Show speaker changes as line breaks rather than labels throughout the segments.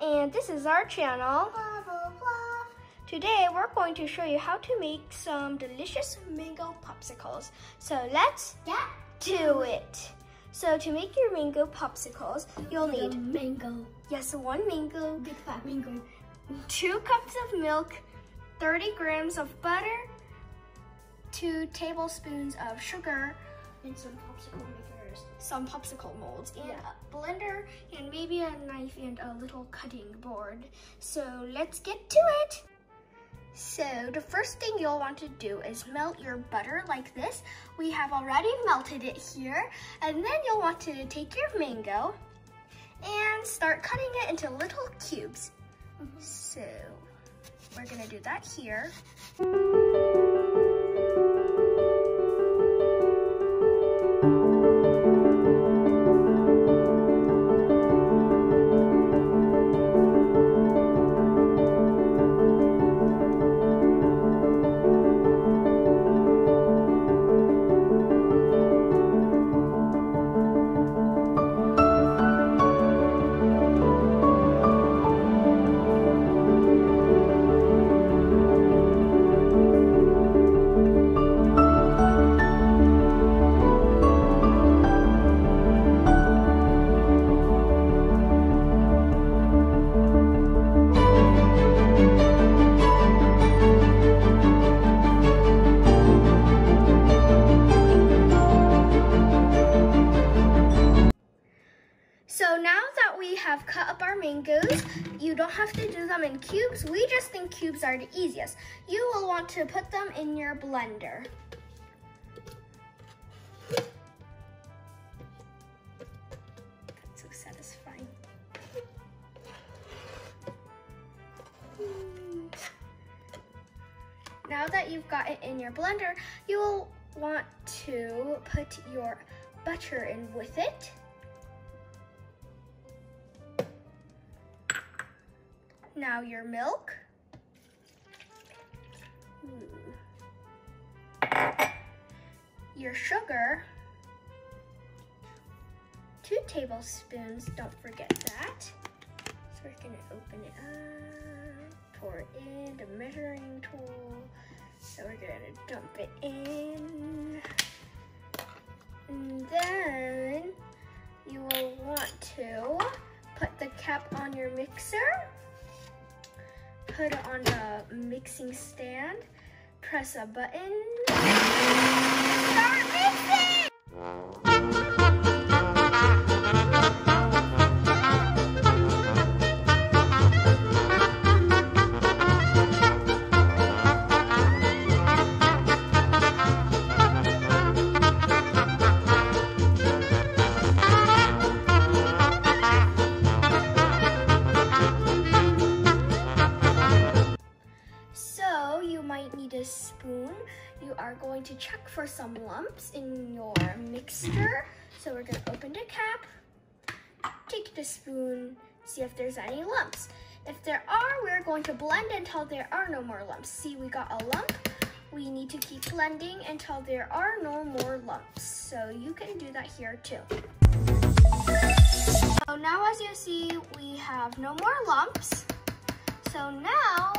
and this is our channel.
Blah, blah, blah.
Today we're going to show you how to make some delicious mango popsicles. So let's
Get
do it. So to make your mango popsicles, you'll need,
mango.
yes, one mango,
Big fat mango.
two cups of milk, 30 grams of butter, two tablespoons of sugar,
And some popsicle makers.
some popsicle molds, and
Yeah.
a blender, and maybe a knife and a little cutting board. So let's get to it. So the first thing you'll want to do is melt your butter like this. We have already melted it here. And then you'll want to take your mango and start cutting it into little cubes. Mm-hmm. So we're gonna do that here. Have cut up our mangoes, you don't have to do them in cubes. We just think cubes are the easiest. You will want to put them in your blender. That's so satisfying. Now that you've got it in your blender, you will want to put your butter in with it. Now your milk. Your sugar. Two tablespoons, don't forget that. So we're gonna open it up, pour it in the measuring tool. So we're gonna dump it in. Put it on the mixing stand, press a button, start mixing! Spoon. You are going to check for some lumps in your mixture. So we're gonna open the cap, take the spoon, see if there's any lumps. If there are, we're going to blend until there are no more lumps. See, we got a lump. We need to keep blending until there are no more lumps. So you can do that here too. So now as you see, we have no more lumps. So now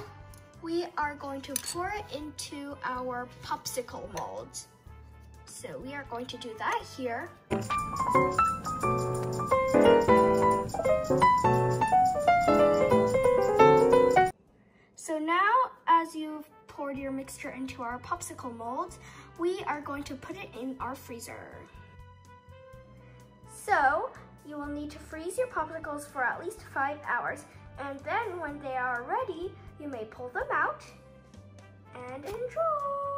we are going to pour it into our popsicle molds. So we are going to do that here. So now as you've poured your mixture into our popsicle molds, we are going to put it in our freezer. So you will need to freeze your popsicles for at least five hours. And then when they are ready, you may pull them out and enjoy.